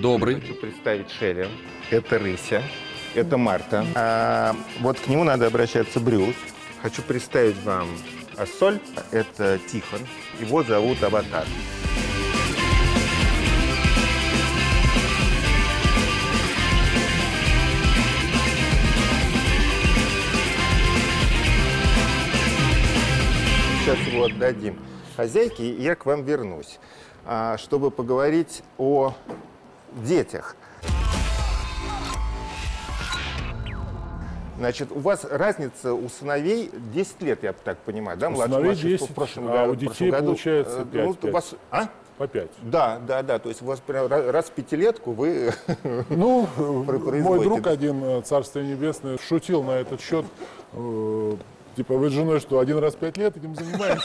Добрый. Добрый. Хочу представить Шелли. Это Рыся. Это Марта. А, вот к нему надо обращаться Брюс. Хочу представить вам Ассоль. Это Тихон. Его зовут Аватар. Сейчас его отдадим хозяйке, и я к вам вернусь, а, чтобы поговорить о детях. Значит, у вас разница у сыновей 10 лет, я так понимаю, да? У Младший- сыновей младший 10, в прошлом а году- у детей году, получается э, пять, ну, у пять. вас, а? По пять. Да, да, да. То есть у вас прям раз в пятилетку вы... Ну, мой друг один, э, царствие небесное, шутил на этот счет. э, Типа, вы с женой что, один раз в пять лет этим занимаетесь?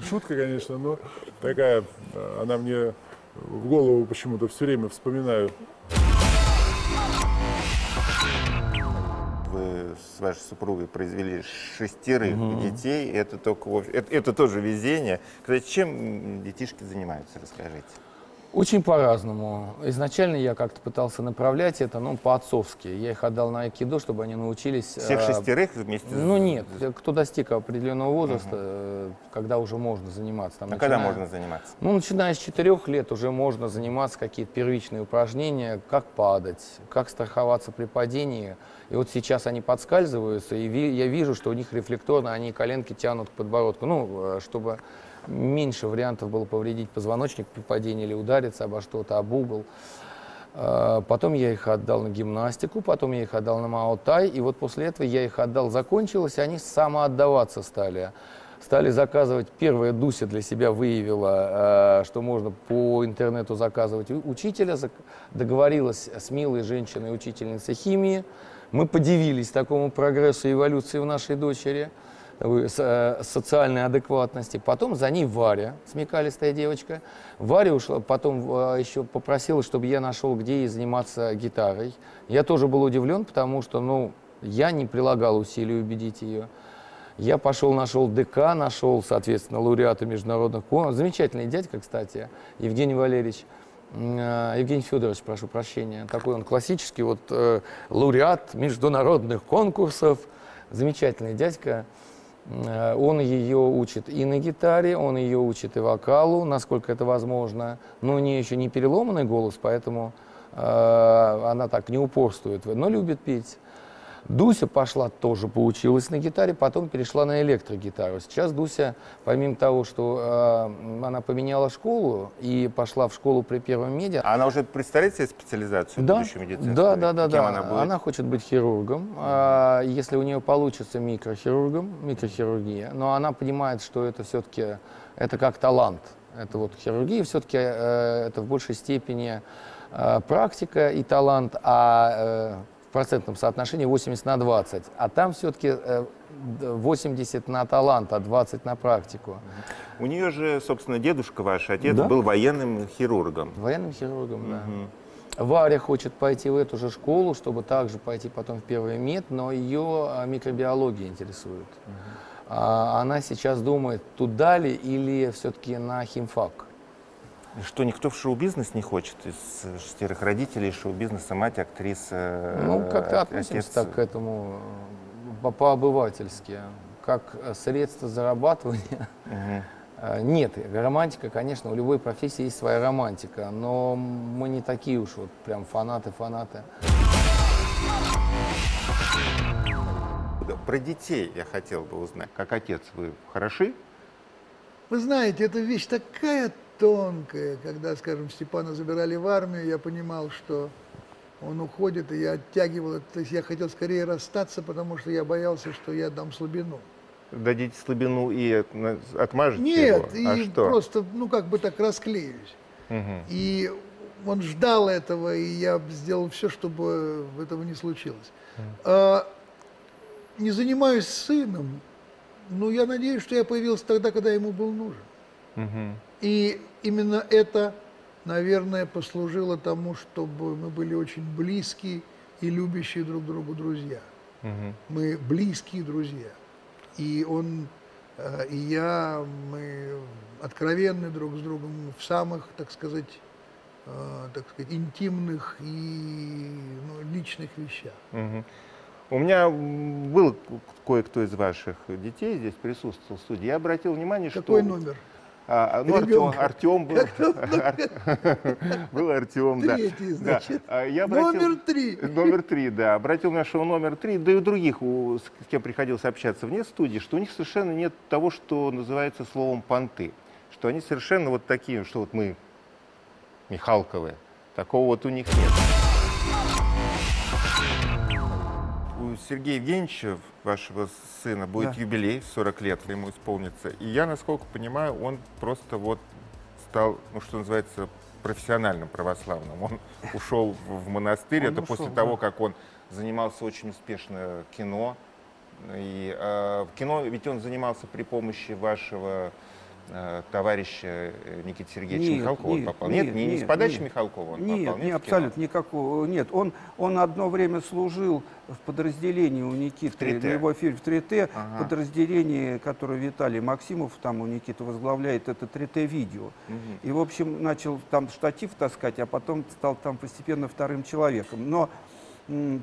Шутка, конечно, но такая, э, она мне в голову почему-то все время вспоминаю. Вы с вашей супругой произвели шестерых детей. Это только это, это тоже везение. Кстати, чем детишки занимаются, расскажите. Очень по-разному. Изначально я как-то пытался направлять это, ну, по-отцовски. Я их отдал на айкидо, чтобы они научились... Всех э, шестерых вместе? Ну нет, кто достиг определенного возраста, э, когда уже можно заниматься. Там, А когда начиная- можно заниматься? Ну, начиная с четырех лет уже можно заниматься какие-то первичные упражнения, как падать, как страховаться при падении. И вот сейчас они подскальзываются, и ви- я вижу, что у них рефлекторно, они коленки тянут к подбородку, ну, э, чтобы меньше вариантов было повредить позвоночник при падении или удариться обо что-то, об угол. Э, Потом я их отдал на гимнастику, потом я их отдал на Маотай, и вот после этого я их отдал, закончилось, и они самоотдаваться стали. Стали заказывать, первая Дуся для себя выявила, э, что можно по интернету заказывать учителя, договорилась с милой женщиной, учительницей химии. Мы подивились такому прогрессу эволюции в нашей дочери социальной адекватности. Потом за ней Варя, смекалистая девочка. Варя ушла, потом э, еще попросила, чтобы я нашел, где ей заниматься гитарой. Я тоже был удивлен, потому что, ну, я не прилагал усилий убедить ее. Я пошел, нашел ДК, нашел, соответственно, лауреата международных конкурсов. Замечательный дядька, кстати, Евгений Валерьевич. Э, Евгений Федорович, прошу прощения. Такой он классический вот э, лауреат международных конкурсов. Замечательный дядька. Э, Он ее учит и на гитаре, он ее учит и вокалу, насколько это возможно. Но у нее еще не переломанный голос, поэтому э, она так не упорствует, но любит петь. Дуся пошла тоже поучилась на гитаре, потом перешла на электрогитару. Сейчас Дуся, помимо того, что э, она поменяла школу и пошла в школу при первом медиа, А она уже представляет себе специализацию да, будущую медицинскую? да, да, да, Кем да. она будет? хочет быть хирургом. А, если у нее получится микрохирургом, микрохирургия, но она понимает, что это все-таки это как талант. Это вот хирургия все-таки это в большей степени э, практика и талант, а э, процентном соотношении 80 на 20. А там все-таки 80 на талант, а 20 на практику. У нее же, собственно, дедушка ваш, отец, Да. был военным хирургом. Военным хирургом, да. Варя хочет пойти в эту же школу, чтобы также пойти потом в первый мед, но ее а, микробиология интересует. А, Она сейчас думает, туда ли или все-таки на химфак. Что, никто в шоу-бизнес не хочет из шестерых родителей шоу-бизнеса, мать, актриса, Ну, как-то э, относимся отец? так к этому э, по- по-обывательски, как э, средство зарабатывания. Э, Нет, романтика, конечно, у любой профессии есть своя романтика, но мы не такие уж вот прям фанаты-фанаты. Про детей я хотел бы узнать. Как отец вы хороши? Вы знаете, эта вещь такая тонкая. Когда, скажем, Степана забирали в армию, я понимал, что он уходит, и я оттягивал это. То есть я хотел скорее расстаться, потому что я боялся, что я дам слабину. Дадите слабину и отмажете Нет, его? А и что? просто, ну, как бы так расклеюсь. Мгм. И он ждал этого, и я сделал все, чтобы этого не случилось. А, не занимаюсь сыном, но я надеюсь, что я появился тогда, когда ему был нужен. Мгм. И именно это, наверное, послужило тому, чтобы мы были очень близкие и любящие друг другу друзья. Мгм. Мы близкие друзья. И он, э, и я, мы откровенны друг с другом в самых, так сказать, э, так сказать, интимных и ну, личных вещах. Мгм. У меня был кое-кто из ваших детей здесь присутствовал в студии. Я обратил внимание, Какой что... номер? А, а, ну, Артем. Артем был. Был Артем, да. Третий, Да. значит. А я обратил- Номер три. Номер три, да. Обратил что номер три, да и у других, у- с кем приходилось общаться вне студии, что у них совершенно нет того, что называется словом понты. Что они совершенно вот такие, что вот мы Михалковы. Такого вот у них нет. У Сергея Евгеньевича, вашего сына, будет Да. юбилей, 40 лет ему исполнится. И я, насколько понимаю, он просто вот стал, ну, что называется, профессиональным православным. Он ушел в монастырь. Он Это ушел, после того, как он занимался очень успешно кино. И э, в кино ведь он занимался при помощи вашего э, товарища э, Никиты Сергеевича Нет, Михалкова. он нет, попал. Нет, нет, не, не с нет, подачи нет. Михалкова он Нет, попал. не в кино? абсолютно никакого. Нет, он, он одно время служил в подразделении у Никиты, В 3Т. на его фильм в 3Т, Ага. подразделение, которое Виталий Максимов там у Никиты возглавляет, это 3Т видео. Мгм. И, в общем, начал там штатив таскать, а потом стал там постепенно вторым человеком. Но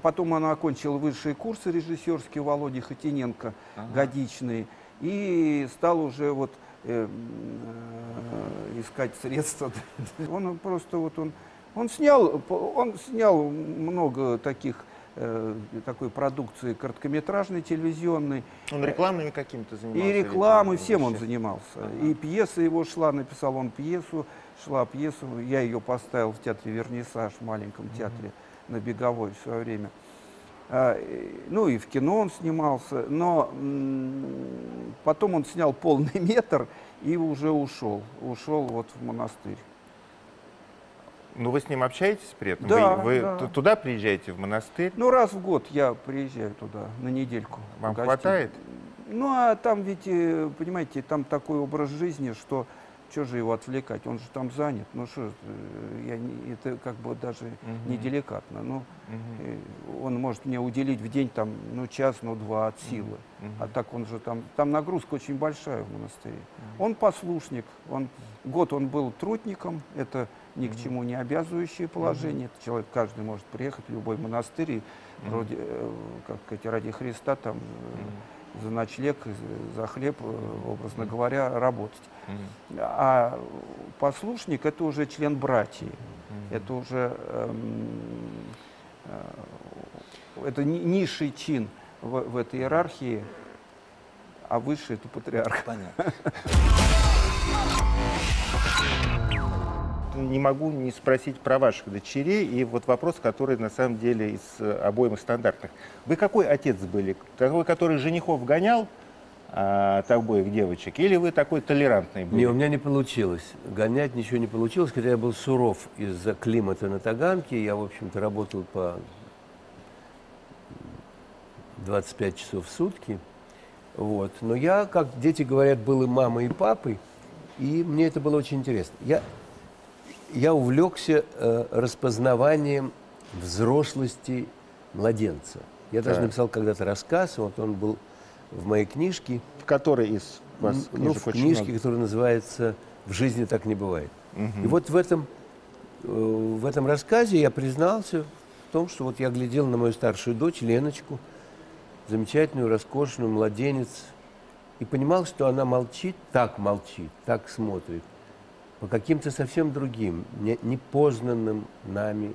потом он окончил высшие курсы режиссерские у Володи Хотиненко, годичные, и стал уже вот э, э, искать средства. Он просто вот он, он снял, он снял много таких э, такой продукции короткометражной, телевизионной. Он рекламными какими-то занимался? И видимо, всем он занимался. И пьеса его шла, написал он пьесу, шла пьесу, я ее поставил в театре Вернисаж, в маленьком театре на Беговой в свое время. А, Ну и в кино он снимался, но потом он снял полный метр и уже ушел, ушел вот в монастырь. Ну, вы с ним общаетесь при этом? Да, вы вы да. туда приезжаете, в монастырь? Ну раз в год я приезжаю туда на недельку. Вам хватает? Ну, а там ведь, э, понимаете, там такой образ жизни, что что же его отвлекать? Он же там занят. Ну что, э, я не- это как бы даже Мгм. неделикатно. Ну, э, он может мне уделить в день там, ну, час, ну, два от силы. Мгм. А так он же там, там нагрузка очень большая в монастыре. Он послушник, он, год он был трутником, это ни к чему не обязывающее положение. Это человек, каждый может приехать в любой монастырь и вроде, э, как сказать, ради Христа там э, за ночлег, за хлеб, э, образно говоря, работать. Мгм. А послушник это уже член братьи, это уже эм, э, это ни- низший чин в, в этой иерархии, а высший это патриарх. Понятно. Не могу не спросить про ваших дочерей. И вот вопрос, который на самом деле из э, обоим из стандартных. Вы какой отец были? Такой, который женихов гонял а, от обоих девочек? Или вы такой толерантный были? Не, у меня не получилось. Гонять ничего не получилось, хотя я был суров из-за климата на Таганке. Я, в общем-то, работал по 25 часов в сутки. Вот. Но я, как дети говорят, был и мамой, и папой. И мне это было очень интересно. Я, я увлекся э, распознаванием взрослости младенца. Я даже Так. написал когда-то рассказ, вот он был в моей книжке. В которой из вас ну, в книжке, много? которая называется «В жизни так не бывает». Мгм. И вот в этом, э, в этом рассказе я признался в том, что вот я глядел на мою старшую дочь Леночку, замечательную, роскошную, младенец, и понимал, что она молчит, так молчит, так смотрит, по каким-то совсем другим, не- непознанным нами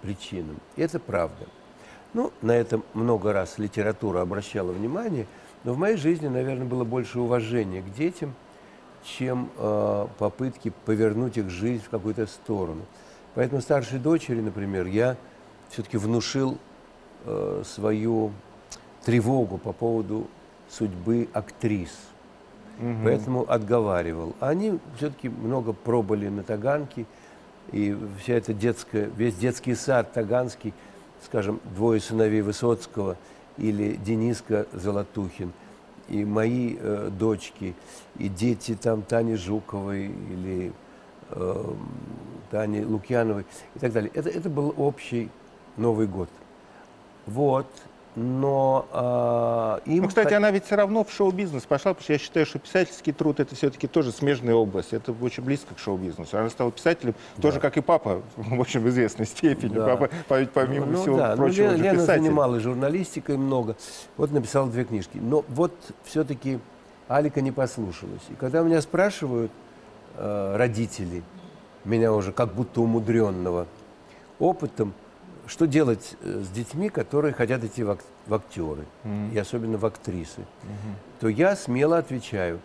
причинам. И это правда. Ну, на это много раз литература обращала внимание, но в моей жизни, наверное, было больше уважения к детям, чем э, попытки повернуть их жизнь в какую-то сторону. Поэтому старшей дочери, например, я все-таки внушил э, свою тревогу по поводу судьбы актрис. Поэтому отговаривал. Они все-таки много пробовали на Таганке, и вся эта детская, весь детский сад таганский, скажем, двое сыновей Высоцкого или Дениска Золотухин, и мои э, дочки, и дети там Тани Жуковой или э, Тани Лукьяновой и так далее. Это, это был общий Новый год. Вот. Но а, им... Ну, кстати, она ведь все равно в шоу-бизнес пошла, потому что я считаю, что писательский труд это все-таки тоже смежная область. Это очень близко к шоу-бизнесу. Она стала писателем, тоже как и папа, в очень известной степени. Да. Папа, помимо ну, всего да, ну, прочего, же Лена писатель. занималась журналистикой много, вот написала две книжки. Но вот все-таки Алика не послушалась. И когда меня спрашивают э, родители, меня уже как будто умудренного опытом, что делать э, с детьми, которые хотят идти в, ак- в актеры, и особенно в актрисы, то я смело отвечаю,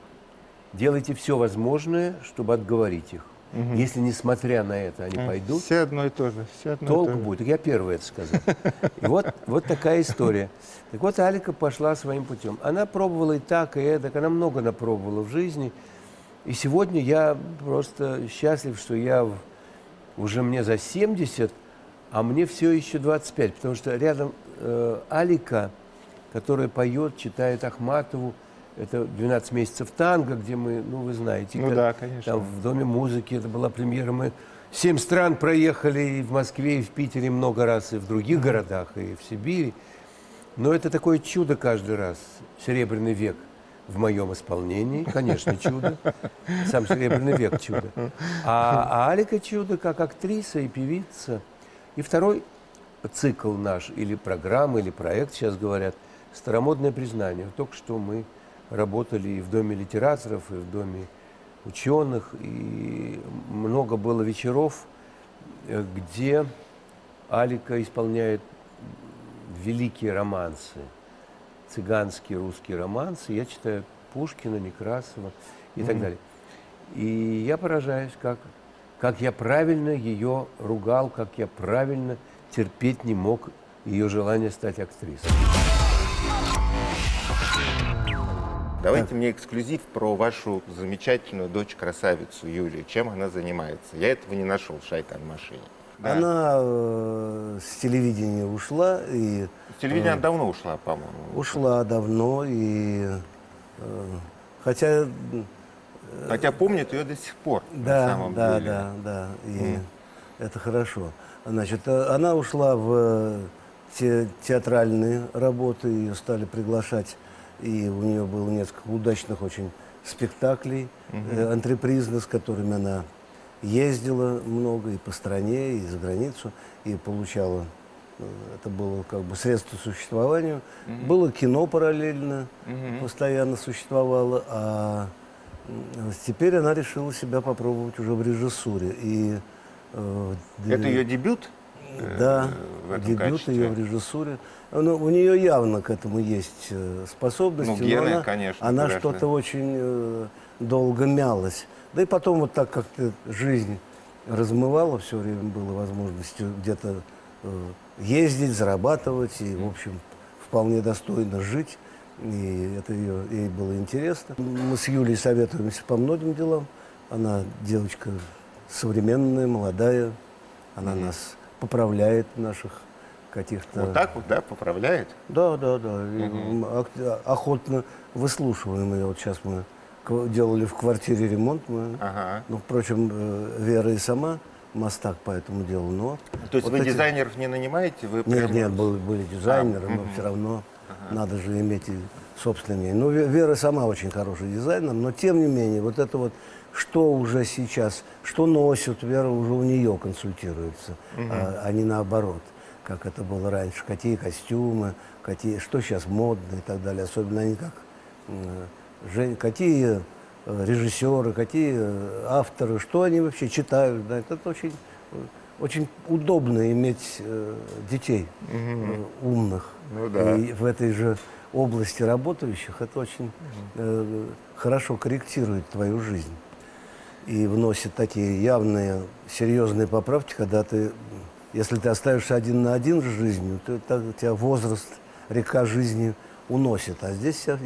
делайте все возможное, чтобы отговорить их. Если, несмотря на это, они пойдут, Все одно и то же. Все одно и толк то же. будет. Я первый это сказал. И вот, вот такая история. Так вот, Алика пошла своим путем. Она пробовала и так, и эдак. Она много напробовала в жизни. И сегодня я просто счастлив, что я в- уже мне за 70, а мне все еще 25. Потому что рядом э, Алика, которая поет, читает Ахматову, это 12 месяцев танго, где мы, ну, вы знаете, Ну как- да, конечно. там в Доме музыки, это была премьера. Мы семь стран проехали и в Москве, и в Питере много раз, и в других городах, и в Сибири. Но это такое чудо каждый раз. Серебряный век в моем исполнении, конечно, чудо. Сам Серебряный век чудо. А, а Алика чудо как актриса и певица. И второй цикл наш, или программа, или проект, сейчас говорят, «Старомодное признание». Только что мы работали и в Доме литераторов, и в Доме ученых, и много было вечеров, э, где Алика исполняет великие романсы, цыганские русские романсы. Я читаю Пушкина, Некрасова и так далее. И я поражаюсь, как, как я правильно ее ругал, как я правильно терпеть не мог ее желание стать актрисой. Давайте мне эксклюзив про вашу замечательную дочь-красавицу Юлию. Чем она занимается? Я этого не нашел в Шайкан машине. Да. Она э, с телевидения ушла и С телевидения она давно ушла, по-моему. ушла давно и э, хотя Хотя помнит ее до сих пор, на да самом да деле. да да и это хорошо. Значит, э, она ушла в э, те- театральные работы, ее стали приглашать, и у нее было несколько удачных очень спектаклей, э, антрепризных, с которыми она ездила много и по стране, и за границу, и получала, э, это было как бы средство существования. Было кино параллельно, постоянно существовало, а теперь она решила себя попробовать уже в режиссуре. И, э, Это ее дебют? э, да, этом дебют качестве? ее в режиссуре. Ну, у нее явно к этому есть э, способности. Ну, гены, она, конечно, Она что-то очень э, долго мялась. Да и потом вот так как-то жизнь размывала, все время было возможностью где-то э, ездить, зарабатывать и, в общем, вполне достойно жить. И это ее, ей было интересно. Мы с Юлей советуемся по многим делам. Она девочка современная, молодая. Она нас поправляет в наших каких-то... Вот так вот, да, поправляет? Да, да, да. Ак- охотно выслушиваем ее. Вот сейчас мы делали в квартире ремонт. Мы, Ага. Ну, впрочем, э, Вера и сама мастак по этому делу. Но То есть вот вы эти- дизайнеров не нанимаете? Вы Нет, нет, были, были дизайнеры, но мгм. все равно надо же иметь и собственное мнение. Ну, Ве- Вера сама очень хороший дизайнер, но тем не менее, вот это вот, что уже сейчас, что носят, Вера уже у нее консультируется, а, а не наоборот, как это было раньше. Какие костюмы, какие, что сейчас модно и так далее. Особенно они как, Жень- какие э, режиссеры, какие э, авторы, что они вообще читают. Да, это очень, э, очень удобно иметь э, детей э, умных. Ну да. И в этой же области работающих это очень э, хорошо корректирует твою жизнь. И вносит такие явные, серьезные поправки, когда ты, если ты остаешься один на один с жизнью, то это тебя возраст, река жизни уносит. А здесь вся-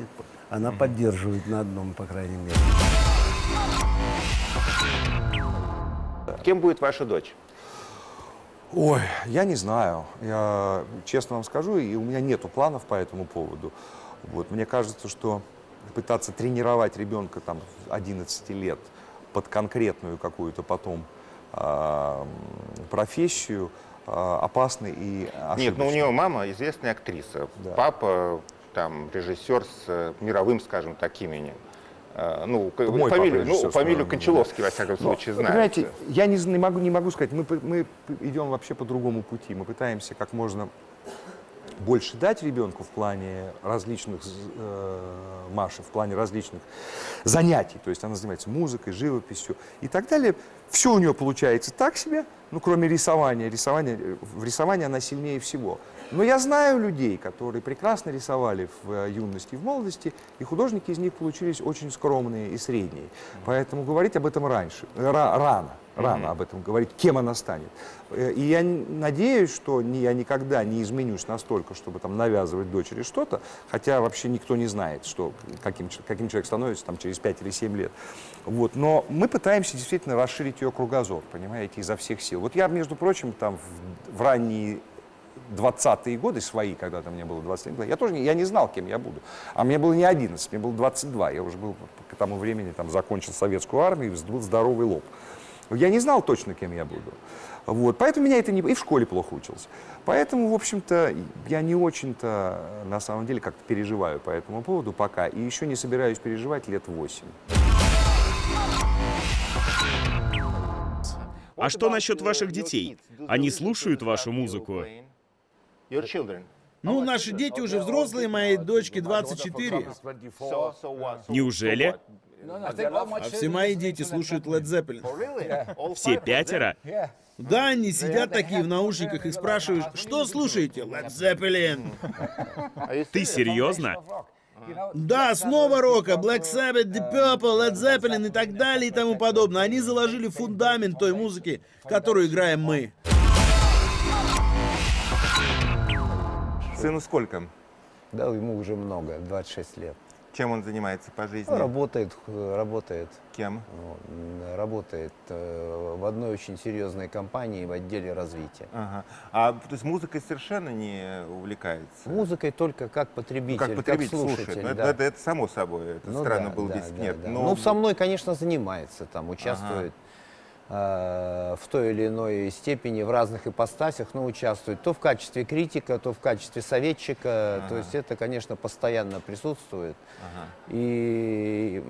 она поддерживает на одном, по крайней мере. Кем будет ваша дочь? Ой, я не знаю. Я честно вам скажу, и у меня нету планов по этому поводу. Вот. Мне кажется, что пытаться тренировать ребенка там, с 11 лет под конкретную какую-то потом м, профессию, а, опасны и Нет, ну у нее мама известная актриса, Да. папа там режиссер с э, мировым, скажем так, именем. Э, Ну, Мой фамилию, ну, фамилию Кончаловский, во всяком Но, случае, знает. Понимаете, я не, не могу, не могу сказать, мы, мы идем вообще по другому пути. Мы пытаемся как можно больше дать ребенку в плане различных, э, Маши, в плане различных занятий. То есть она занимается музыкой, живописью и так далее. Все у нее получается так себе, ну, кроме рисования. Рисование, э, в рисовании она сильнее всего. Но я знаю людей, которые прекрасно рисовали в э, юности и в молодости, и художники из них получились очень скромные и средние. Поэтому говорить об этом раньше, ра- рано, рано об этом говорить, кем она станет. Э, И я надеюсь, что я никогда не изменюсь настолько, чтобы там навязывать дочери что-то, хотя вообще никто не знает, что, каким, каким человек становится там, через 5 или 7 лет. Вот. Но мы пытаемся действительно расширить ее кругозор, понимаете, изо всех сил. Вот я, между прочим, там в, в ранние 20-е годы свои, когда там мне было 21 год, я тоже не, я не знал, кем я буду. А мне было не 11, мне было 22. Я уже был к тому времени там закончил советскую армию, и был здоровый лоб. Я не знал точно, кем я буду. Вот, поэтому меня это не... И в школе плохо учился. Поэтому, в общем-то, я не очень-то, на самом деле, как-то переживаю по этому поводу пока. И еще не собираюсь переживать лет 8. А что насчет ваших детей? Они слушают вашу музыку? Your children. Ну, наши дети уже взрослые, моей дочке 24. So, so what? Неужели? А все мои дети слушают Led Zeppelin. All Все пятеро? Да, они сидят такие в наушниках и спрашиваешь, что слушаете? Led Zeppelin. Ты серьезно? Да, снова рока, Black Sabbath, Deep Purple, Led Zeppelin и так далее и тому подобное. Они заложили фундамент той музыки, которую играем мы. Сыну сколько? Да, ему уже много, 26 лет. Чем он занимается по жизни? Ну, работает, э, работает, Кем? работает э, в одной очень серьезной компании в отделе развития. Ага. А то есть музыкой совершенно не увлекается? Музыкой только как Ну, потребитель, как потребитель слушатель. слушает. Ну, да. это, это- это само собой. Это Ну странно да, было да, без да, нет. да. Но... Ну, со мной, конечно, занимается, там, участвует э, в той или иной степени в разных ипостасях, но участвует то в качестве критика, то в качестве советчика. То есть это, конечно, постоянно присутствует. И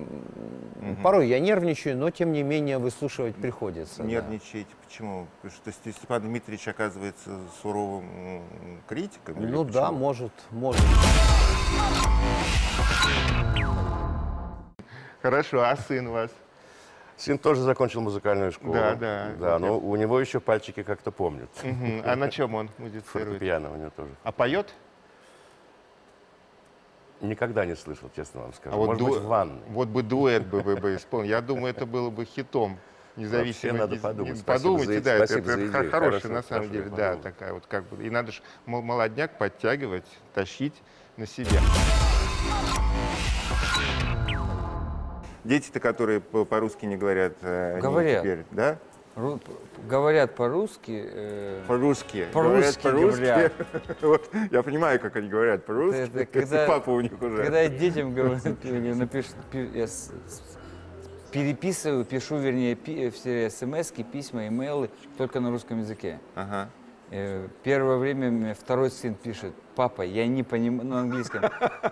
м, порой я нервничаю, но тем не менее выслушивать приходится. да. Нервничаете. Почему? Потому что то есть Степан Дмитриевич оказывается суровым критиком? или Ну да, почему? может, может. Хорошо, а сын у вас? Сын тоже закончил музыкальную школу. Да, да. Да, но у него еще пальчики как-то помнят. Мгм. А на чем он музицирует? Фортепиано у него тоже. А поет? Никогда не слышал, честно вам скажу. А вот, Может ду- быть, в ванной. вот бы дуэт бы, бы, бы исполнил. Я думаю, это было бы хитом. Независимо. надо из- подумать. Подумайте, за- да, это, это за идею. хорошая на самом деле, да, такая вот как бы. И надо же молодняк подтягивать, тащить на себе. Дети-то, которые по- по-русски не говорят, э, Говорят. теперь, да? Ру- говорят по-русски. э, По-русски. По-русски Говорят по-русски. Вот, я понимаю, как они говорят по-русски. Это когда- Папа у них уже. Когда я детям говорю, напиш- пи- я переписываю, пишу, вернее, пи- все смс, письма, имейлы только на русском языке. Ага. Э, Первое время мне второй сын пишет, папа, я не понимаю, на английском,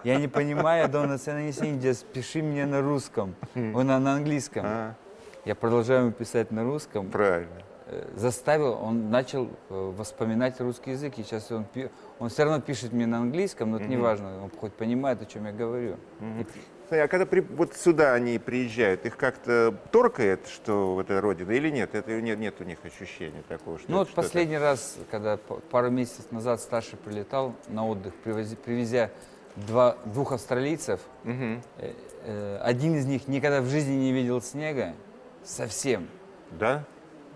я не понимаю, anything, just пиши мне на русском, он на, английском. А, Я продолжаю ему писать на русском. правильно. Э, Заставил, он начал э, воспоминать русский язык, и сейчас он, он все равно пишет мне на английском, но это не важно, он хоть понимает, о чем я говорю. А когда при- вот сюда они приезжают, их как-то торкает, что вот это родина, или нет? Это нет, нет у них ощущения такого, что Ну вот последний раз, когда пару месяцев назад старший прилетал на отдых, привози- привезя два, двух австралийцев, Мгм. э, э, один из них никогда в жизни не видел снега, совсем. Да?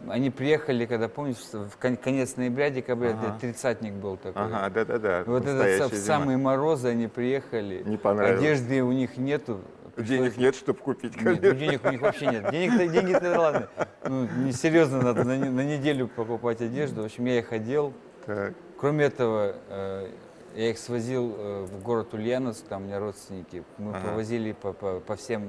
Они приехали, когда, помнишь, в кон- конец ноября, декабря, Ага. тридцатник был такой. Ага, да-да-да. Вот это в самые морозы они приехали. Не понравилось. Одежды у них нету. Денег нет, чтобы купить, Нет, ну, денег у них вообще нет. Денег-то, деньги-то ладно. Ну, не серьезно надо на, на неделю покупать одежду. В общем, я их одел. Так. Кроме этого, э, я их свозил э, в город Ульяновск, там у меня родственники. Мы Ага. повозили по, по- по всем,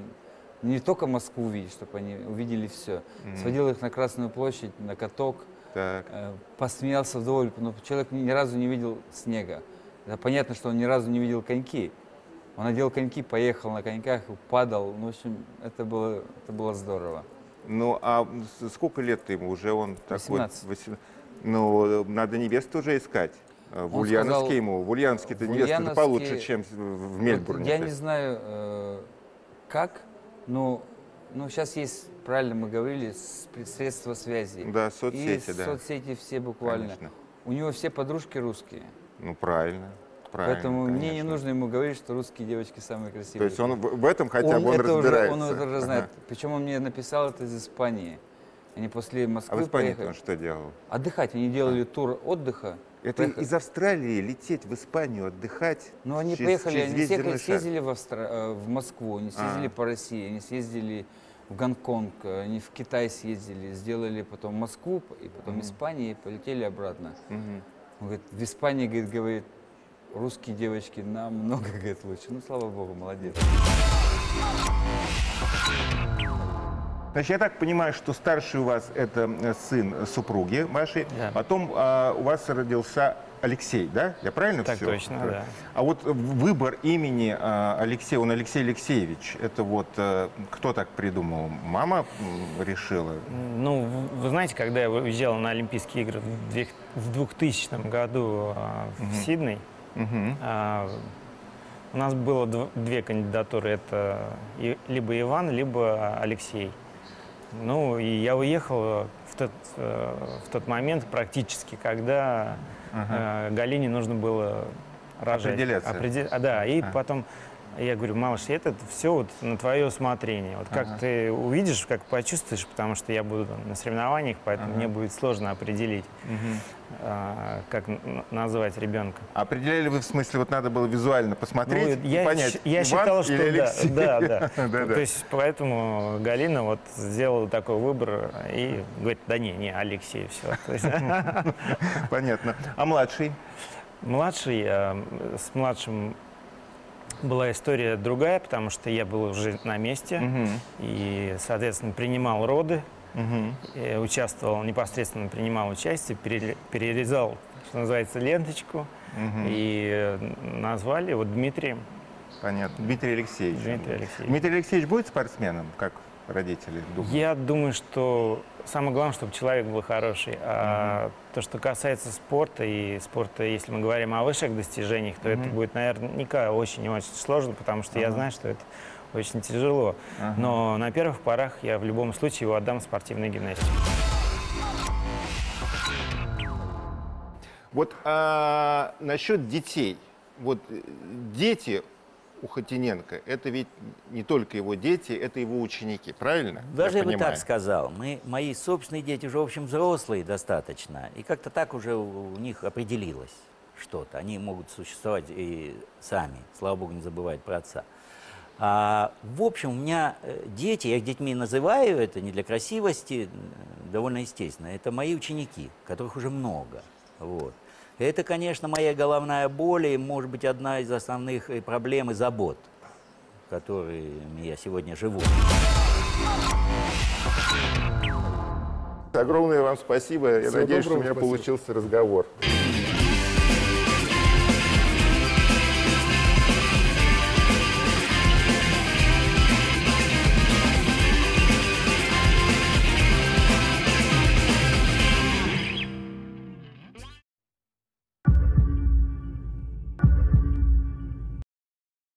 не только Москву увидеть, чтобы они увидели все. Мгм. Сводил их на Красную площадь, на каток, Так. Э, Посмеялся вдоволь, но человек ни разу не видел снега. Да, понятно, что он ни разу не видел коньки. Он надел коньки, поехал на коньках, падал. Ну, в общем, это было, это было здорово. Ну, а сколько лет ему уже? Он такой... 18. 18. Ну, надо невесту уже искать. А В Он Ульяновске сказал, ему. В Ульяновске-то невеста Ульяновске- получше, чем в- в Вот Мельбурне. я не знаю, э, как, но, но сейчас есть, правильно мы говорили, средства связи. Да, соцсети, И да. соцсети все буквально. Конечно. У него все подружки русские. Ну, правильно. правильно Поэтому мне не конечно. нужно ему говорить, что русские девочки самые красивые. То есть он в, этом хотя бы он это уже- разбирается. он это уже знает. Ага. Причем он мне написал это из Испании. Они после Москвы А в Испании поехали. он что делал? Отдыхать. Они делали тур отдыха. Это Поехали. из Австралии лететь в Испанию отдыхать? Ну, они через- поехали, через они съехали- съездили в, Австра- э, в Москву, они съездили А. по России, они съездили в Гонконг, они в Китай съездили, сделали потом Москву и потом Мгм. Испанию и полетели обратно. Мгм. Он говорит, в Испании, говорит, говорит, русские девочки намного, говорит, лучше. Ну, слава богу, молодец. Значит, я так понимаю, что старший у вас это э, сын супруги вашей, Да. потом а, у вас родился Алексей, да? Я правильно Так все? точно, да. А вот выбор имени а, Алексея, он Алексей Алексеевич, это вот э, кто так придумал? Мама решила? Ну, вы знаете, когда я уезжал на Олимпийские игры в две- в 2000 году а, в Мгм. Сидней, Мгм. а, у нас было дв- две кандидатуры. Это и- либо Иван, либо Алексей. Ну, и я уехал в тот, э, в тот момент практически, когда э, Галине нужно было рожать. Определяться. Опреде- а, да, и А. потом я говорю, малыш, это все вот на твое усмотрение. Вот как Ага. ты увидишь, как почувствуешь, потому что я буду на соревнованиях, поэтому Ага. мне будет сложно определить, Мгм. а, как назвать ребенка. Определяли вы в смысле, вот надо было визуально посмотреть Ну, и я, понять, щ- я Иван считал, что или да, Алексей? да, да. Да-да. То есть поэтому Галина вот сделала такой выбор и говорит, да не, не, Алексей, все. Понятно. А младший? Младший, э, с младшим была история другая, потому что я был уже на месте Мгм. и, соответственно, принимал роды, и участвовал, непосредственно принимал участие, пере- перерезал, что называется, ленточку, Мгм. и э, назвали вот Дмитрием. Понятно. Дмитрий Алексеевич. Дмитрий Алексеевич. Дмитрий Алексеевич будет спортсменом, как родители думают? Я думаю, что самое главное, чтобы человек был хороший. А то, что касается спорта и спорта, если мы говорим о высших достижениях, то это Мгм. будет наверняка очень и очень сложно, потому что я Ага. знаю, что это очень тяжело. Ага. Но на первых порах я в любом случае его отдам спортивной гимнастике. Вот а, насчет детей. Вот э, дети у Хотиненко, это ведь не только его дети, это его ученики, правильно? Даже я, бы так сказал. Мы, мои собственные дети уже, в общем, взрослые достаточно. И как-то так уже у, них определилось что-то. Они могут существовать и сами. Слава богу, не забывают про отца. А, в общем, у меня э, дети, я их детьми называю, это не для красивости, довольно естественно. Это мои ученики, которых уже много. Вот. Это, конечно, моя головная боль и, может быть, одна из основных э, проблем и забот, которыми я сегодня живу. Огромное вам спасибего. Я Всего надеюсь, что у меня спасибо. получился разговор.